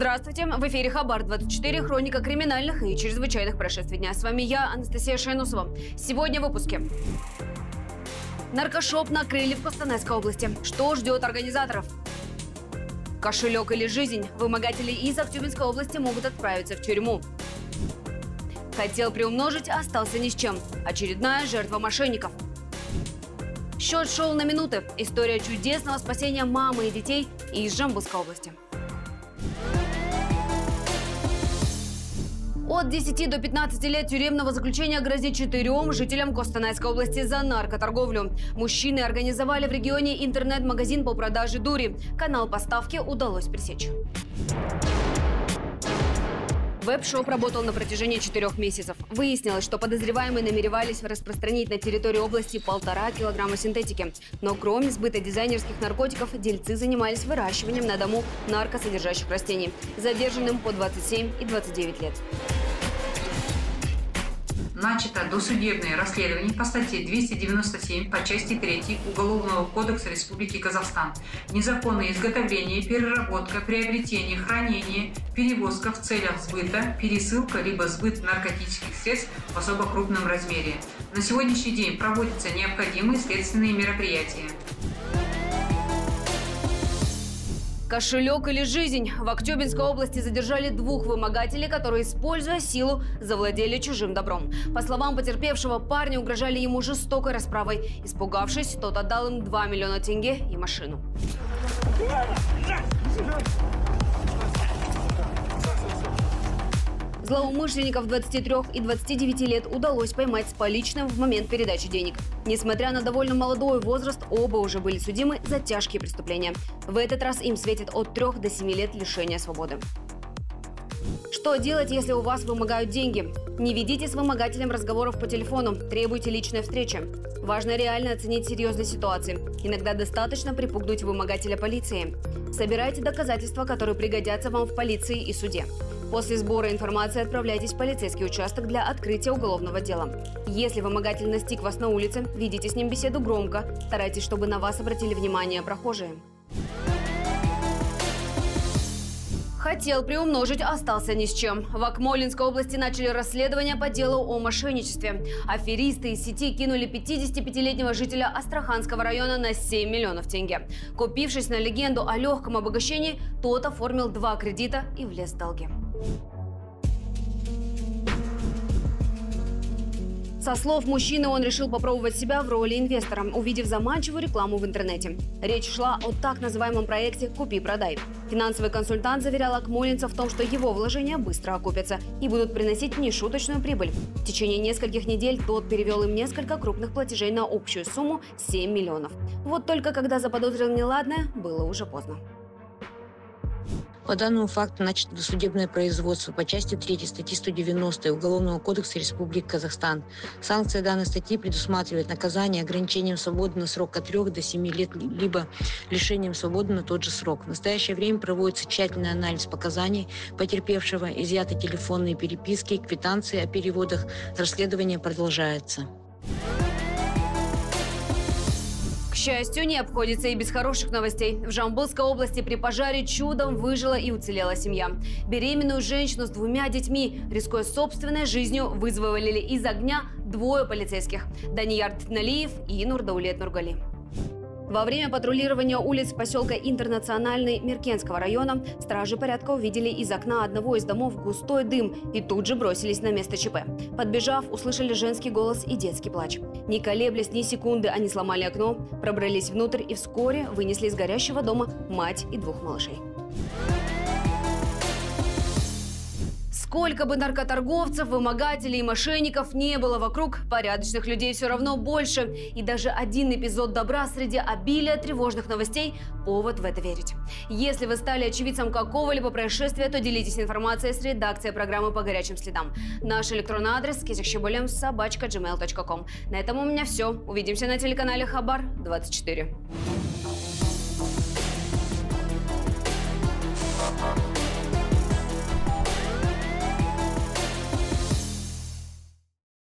Здравствуйте, в эфире Хабар-24, хроника криминальных и чрезвычайных происшествий дня. С вами я, Анастасия Шайнусова. Сегодня в выпуске. Наркошоп накрыли в Костанайской области. Что ждет организаторов? Кошелек или жизнь? Вымогатели из Актюбинской области могут отправиться в тюрьму. Хотел приумножить, остался ни с чем. Очередная жертва мошенников. Счет шел на минуты. История чудесного спасения мамы и детей из Жамбулской области. От 10 до 15 лет тюремного заключения грозит четырем жителям Костанайской области за наркоторговлю. Мужчины организовали в регионе интернет-магазин по продаже дури. Канал поставки удалось пресечь. Веб-шоп работал на протяжении четырех месяцев. Выяснилось, что подозреваемые намеревались распространить на территории области полтора килограмма синтетики. Но кроме сбыта дизайнерских наркотиков, дельцы занимались выращиванием на дому наркосодержащих растений. Задержанным по 27 и 29 лет начато досудебное расследование по статье 297 по части 3 Уголовного кодекса Республики Казахстан. Незаконное изготовление, переработка, приобретение, хранение, перевозка в целях сбыта, пересылка либо сбыт наркотических средств в особо крупном размере. На сегодняшний день проводятся необходимые следственные мероприятия. Кошелек или жизнь? В Актюбинской области задержали двух вымогателей, которые, используя силу, завладели чужим добром. По словам потерпевшего, парни угрожали ему жестокой расправой. Испугавшись, тот отдал им 2 миллиона тенге и машину. Злоумышленников 23 и 29 лет удалось поймать с поличным в момент передачи денег. Несмотря на довольно молодой возраст, оба уже были судимы за тяжкие преступления. В этот раз им светит от 3 до 7 лет лишения свободы. Что делать, если у вас вымогают деньги? Не ведите с вымогателем разговоров по телефону, требуйте личной встречи. Важно реально оценить серьезность ситуации. Иногда достаточно припугнуть вымогателя полиции. Собирайте доказательства, которые пригодятся вам в полиции и суде. После сбора информации отправляйтесь в полицейский участок для открытия уголовного дела. Если вымогатель настиг вас на улице, ведите с ним беседу громко. Старайтесь, чтобы на вас обратили внимание прохожие. Хотел приумножить, остался ни с чем. В Акмолинской области начали расследование по делу о мошенничестве. Аферисты из сети кинули 55-летнего жителя Астраханского района на 7 миллионов тенге. Купившись на легенду о легком обогащении, тот оформил два кредита и влез в долги. Со слов мужчины, он решил попробовать себя в роли инвестора, увидев заманчивую рекламу в интернете. Речь шла о так называемом проекте «Купи-продай». Финансовый консультант заверял Акмолинца в том, что его вложения быстро окупятся и будут приносить нешуточную прибыль. В течение нескольких недель тот перевел им несколько крупных платежей на общую сумму 7 миллионов. Вот только когда заподозрил неладное, было уже поздно. По данному факту начато досудебное производство по части 3 статьи 190 Уголовного кодекса Республики Казахстан. Санкция данной статьи предусматривает наказание ограничением свободы на срок от 3 до 7 лет, либо лишением свободы на тот же срок. В настоящее время проводится тщательный анализ показаний потерпевшего, изъяты телефонные переписки, квитанции о переводах. Расследование продолжается. Счастью, не обходится и без хороших новостей. В Жамбылской области при пожаре чудом выжила и уцелела семья. Беременную женщину с двумя детьми, рискуя собственной жизнью, вызволили из огня двое полицейских – Данияр Титналиев и Нурдаулет Нургали. Во время патрулирования улиц поселка Интернациональный Меркенского района стражи порядка увидели из окна одного из домов густой дым и тут же бросились на место ЧП. Подбежав, услышали женский голос и детский плач. Не колеблясь ни секунды, они сломали окно, пробрались внутрь и вскоре вынесли из горящего дома мать и двух малышей. Сколько бы наркоторговцев, вымогателей и мошенников не было вокруг, порядочных людей все равно больше. И даже один эпизод добра среди обилия тревожных новостей – повод в это верить. Если вы стали очевидцем какого-либо происшествия, то делитесь информацией с редакцией программы «По горячим следам». Наш электронный адрес – кисикщебулем собачка gmail.com. На этом у меня все. Увидимся на телеканале Хабар 24.